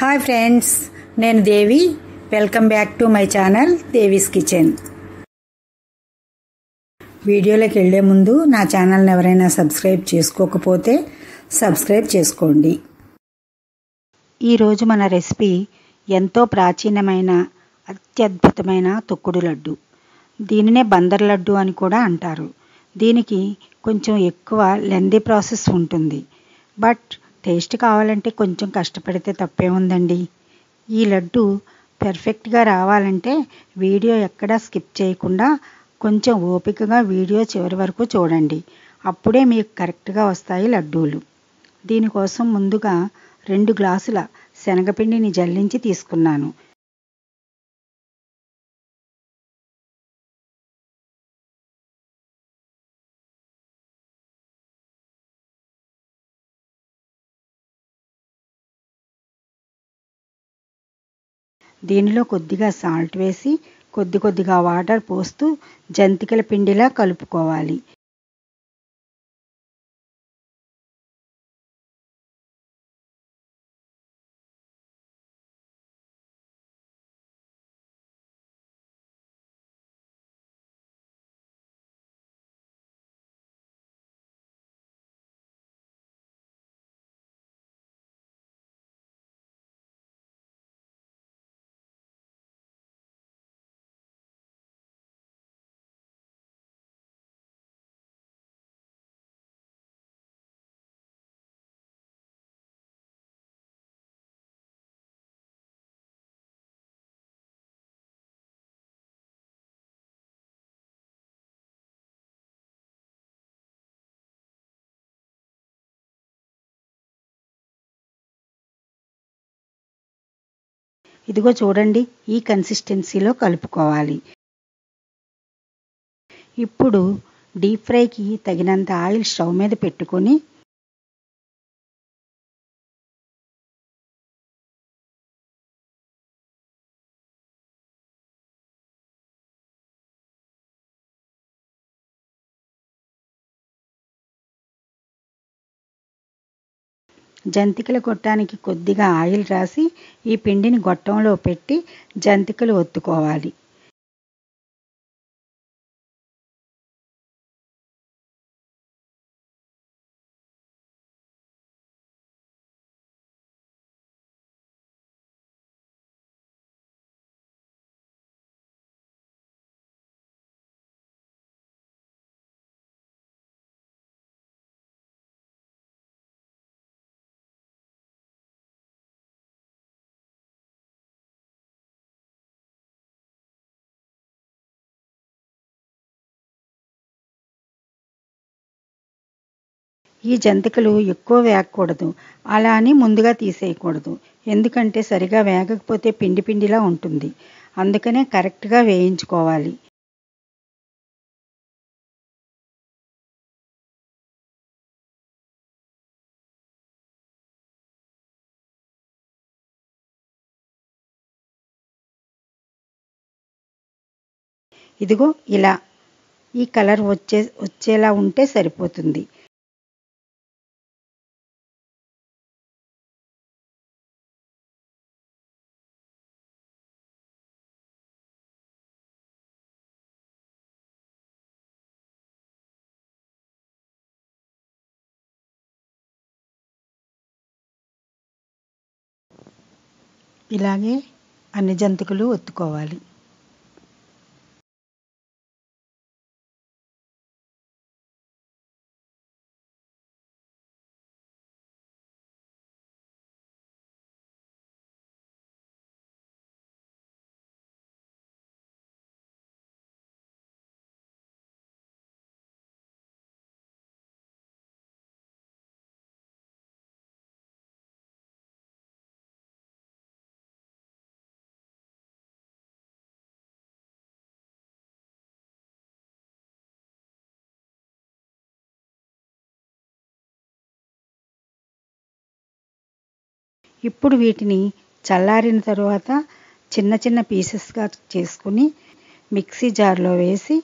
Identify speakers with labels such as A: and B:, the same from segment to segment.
A: Hi friends నేను Devi. Welcome back to my channel Devi's kitchen వీడియోలోకి వెళ్ళే ముందు నా ఛానల్ని ఎవరైనా సబ్స్క్రైబ్ చేసుకోకపోతే సబ్స్క్రైబ్ చేసుకోండి. ఈరోజు మన రెసిపీ ఎంతో ప్రాచీనమైన అత్యద్భుతమైన తొక్కుడు లడ్డు. దీనినే బందర్ లడ్డు అని కూడా అంటారు. దీనికి కొంచెం ఎక్కువ లెందీ ప్రాసెస్ ఉంటుంది. బట్ టేస్ట్ కావాలంటే కొంచెం కష్టపడితే తప్పే ఉందండి. ఈ లడ్డు పెర్ఫెక్ట్గా రావాలంటే వీడియో ఎక్కడా స్కిప్ చేయకుండా కొంచెం ఓపికగా వీడియో చివరి వరకు చూడండి. అప్పుడే మీకు కరెక్ట్గా వస్తాయి లడ్డూలు. దీనికోసం ముందుగా రెండు గ్లాసుల శనగపిండిని జల్లించి తీసుకున్నాను. దీనిలో కొద్దిగా సాల్ట్ వేసి కొద్ది కొద్దిగా వాటర్ పోస్తూ జంతికల పిండిలా కలుపుకోవాలి. ఇదిగో చూడండి ఈ కన్సిస్టెన్సీలో కలుపుకోవాలి. ఇప్పుడు డీప్ ఫ్రైకి తగినంత ఆయిల్ స్టవ్ మీద పెట్టుకొని జంతికల గొట్టానికి కొద్దిగా ఆయిల్ రాసి ఈ పిండిని గొట్టంలో పెట్టి జంతికలు ఒత్తుకోవాలి. ఈ జంతికలు ఎక్కువ వేగకూడదు అలా అని ముందుగా తీసేయకూడదు. ఎందుకంటే సరిగా వేగకపోతే పిండి పిండిలా ఉంటుంది. అందుకనే కరెక్ట్గా వేయించుకోవాలి. ఇదిగో ఇలా ఈ కలర్ వచ్చే వచ్చేలా ఉంటే సరిపోతుంది. ఇలాగే అన్ని జంతికలు ఒత్తుకోవాలి. ఇప్పుడు వీటిని చల్లారిన తరువాత చిన్న చిన్న పీసెస్గా చేసుకుని మిక్సీ జార్లో వేసి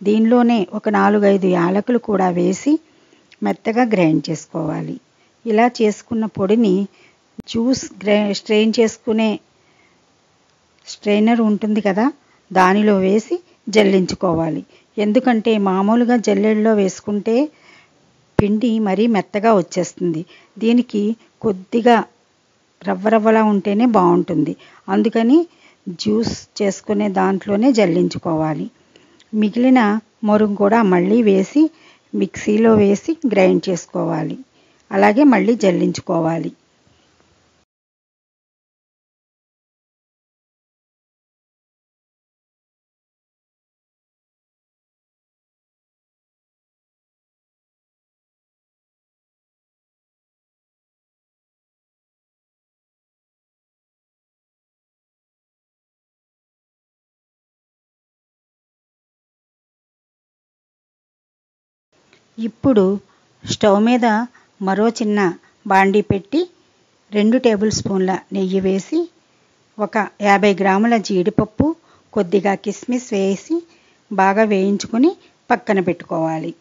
A: దీనిలోనే ఒక నాలుగైదు యాలకులు కూడా వేసి మెత్తగా గ్రైండ్ చేసుకోవాలి. ఇలా చేసుకున్న పొడిని జ్యూస్ గ్రై స్ట్రెయిన్ చేసుకునే స్ట్రైనర్ ఉంటుంది కదా దానిలో వేసి జల్లించుకోవాలి. ఎందుకంటే మామూలుగా జల్లెడలో వేసుకుంటే పిండి మరీ మెత్తగా వచ్చేస్తుంది. దీనికి కొద్దిగా రవ్వ రవ్వలా ఉంటేనే బాగుంటుంది. అందుకని జ్యూస్ చేసుకునే దాంట్లోనే జల్లించుకోవాలి. మిగిలిన మొరుగు కూడా మళ్ళీ వేసి మిక్సీలో వేసి గ్రైండ్ చేసుకోవాలి. అలాగే మళ్ళీ జల్లించుకోవాలి. ఇప్పుడు స్టవ్ మీద మరో చిన్న బాండీ పెట్టి రెండు టేబుల్ స్పూన్ల నెయ్యి వేసి ఒక యాభై గ్రాముల జీడిపప్పు కొద్దిగా కిస్మిస్ వేసి బాగా వేయించుకొని పక్కన పెట్టుకోవాలి.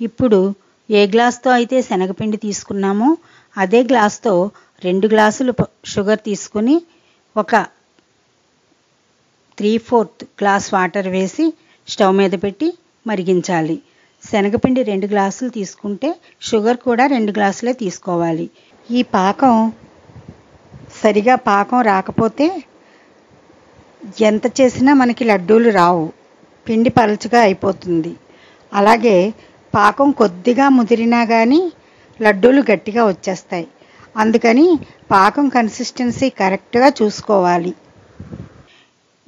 A: ఇప్పుడు ఏ గ్లాస్తో అయితే శనగపిండి తీసుకున్నామో అదే గ్లాస్తో రెండు గ్లాసులు షుగర్ తీసుకుని ఒక త్రీ ఫోర్త్ గ్లాస్ వాటర్ వేసి స్టవ్ మీద పెట్టి మరిగించాలి. శనగపిండి రెండు గ్లాసులు తీసుకుంటే షుగర్ కూడా రెండు గ్లాసులే తీసుకోవాలి. ఈ పాకం సరిగా పాకం రాకపోతే ఎంత చేసినా మనకి లడ్డూలు రావు. పిండి పలచగా అయిపోతుంది. అలాగే పాకం కొద్దిగా ముదిరినా కానీ లడ్డూలు గట్టిగా వచ్చేస్తాయి. అందుకని పాకం కన్సిస్టెన్సీ కరెక్ట్గా చూసుకోవాలి.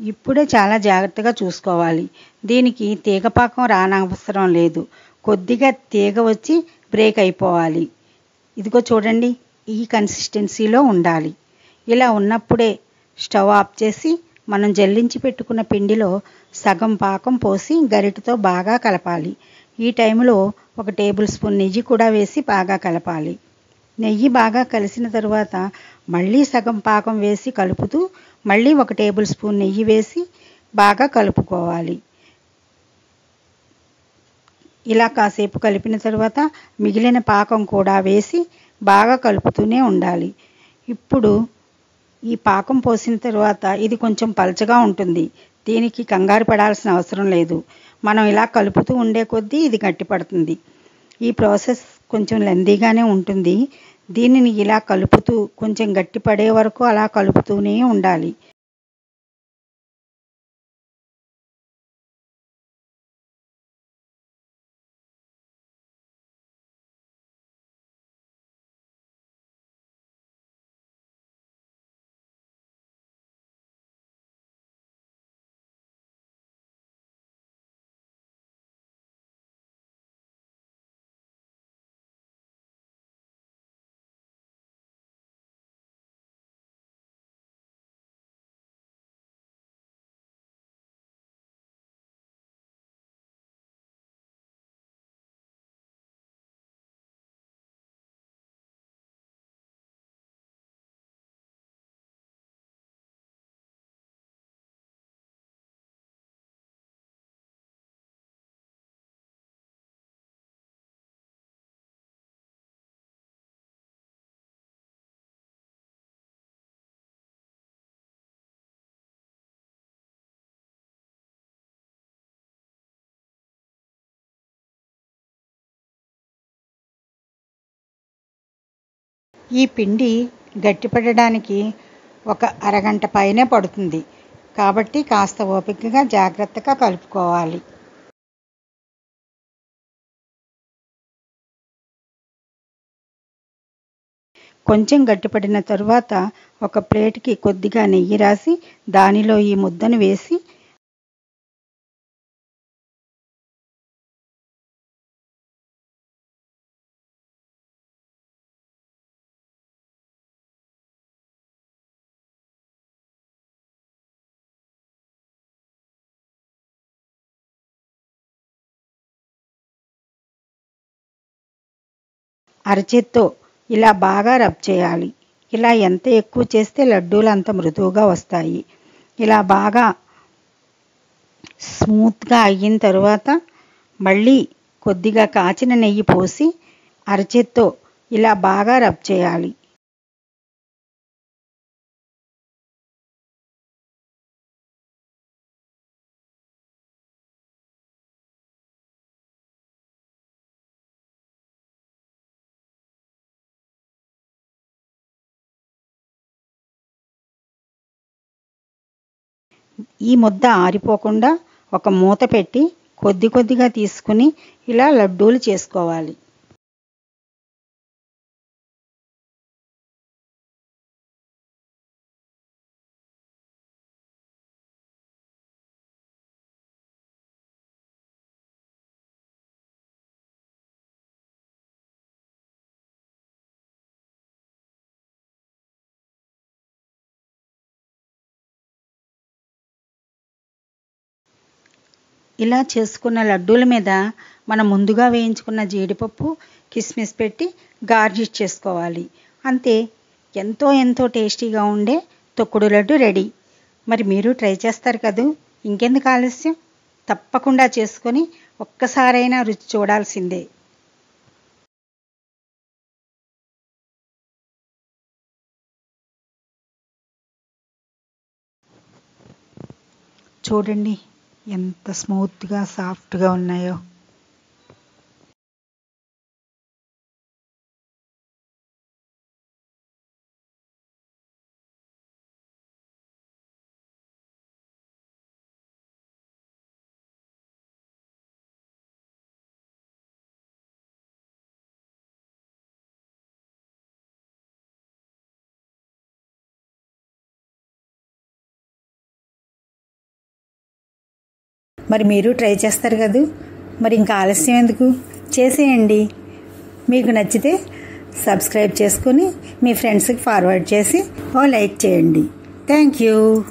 A: ఇప్పుడే చాలా జాగ్రత్తగా చూసుకోవాలి. దీనికి తీగ పాకం రానవసరం లేదు. కొద్దిగా తీగ వచ్చి బ్రేక్ అయిపోవాలి. ఇదిగో చూడండి ఈ కన్సిస్టెన్సీలో ఉండాలి. ఇలా ఉన్నప్పుడే స్టవ్ ఆఫ్ చేసి మనం జల్లించి పెట్టుకున్న పిండిలో సగం పాకం పోసి గరిటతో బాగా కలపాలి. ఈ టైంలో ఒక టేబుల్ స్పూన్ నెయ్యి కూడా వేసి బాగా కలపాలి. నెయ్యి బాగా కలిసిన తరువాత మళ్ళీ సగం పాకం వేసి కలుపుతూ మళ్ళీ ఒక టేబుల్ స్పూన్ నెయ్యి వేసి బాగా కలుపుకోవాలి. ఇలా కాసేపు కలిపిన తర్వాత మిగిలిన పాకం కూడా వేసి బాగా కలుపుతూనే ఉండాలి. ఇప్పుడు ఈ పాకం పోసిన తర్వాత ఇది కొంచెం పలచగా ఉంటుంది. దీనికి కంగారు పడాల్సిన అవసరం లేదు. మనం ఇలా కలుపుతూ ఉండే కొద్దీ ఇది గట్టిపడుతుంది. ఈ ప్రాసెస్ కొంచెం లెందీగానే ఉంటుంది. దీనిని ఇలా కలుపుతూ కొంచెం గట్టిపడే వరకు అలా కలుపుతూనే ఉండాలి. ఈ పిండి గట్టిపడడానికి ఒక అరగంట పైనే పడుతుంది. కాబట్టి కాస్త ఓపికగా జాగ్రత్తగా కలుపుకోవాలి. కొంచెం గట్టిపడిన తరువాత ఒక ప్లేట్కి కొద్దిగా నెయ్యి రాసి దానిలో ఈ ముద్దను వేసి అరచేత్తో ఇలా బాగా రబ్ చేయాలి. ఇలా ఎంత ఎక్కువ చేస్తే లడ్డూలు అంత మృదువుగా వస్తాయి. ఇలా బాగా స్మూత్గా అయిన తర్వాత మళ్ళీ కొద్దిగా కాచిన నెయ్యి పోసి అరచేత్తో ఇలా బాగా రబ్ చేయాలి. ఈ ముద్ద ఆరిపోకుండా ఒక మూత పెట్టి కొద్ది కొద్దిగా తీసుకుని ఇలా లడ్డూలు చేసుకోవాలి. ఇలా చేసుకున్న లడ్డూల మీద మనం ముందుగా వేయించుకున్న జీడిపప్పు కిస్మిస్ పెట్టి గార్నిష్ చేసుకోవాలి. అంతే ఎంతో ఎంతో టేస్టీగా ఉండే తొక్కుడు లడ్డు రెడీ. మరి మీరు ట్రై చేస్తారు కదూ? ఇంకెందుకు ఆలస్యం? తప్పకుండా చేసుకొని ఒక్కసారైనా రుచి చూడాల్సిందే. చూడండి. ఎంత స్మూత్గా సాఫ్ట్గా ఉన్నాయో. మరి మీరు ట్రై చేస్తారు కదూ? మరి ఇంకా ఆలస్యం ఎందుకు? చేసేయండి. మీకు నచ్చితే సబ్స్క్రైబ్ చేసుకొని మీ ఫ్రెండ్స్కి ఫార్వర్డ్ చేసి ఓ లైక్ చేయండి. Thank you.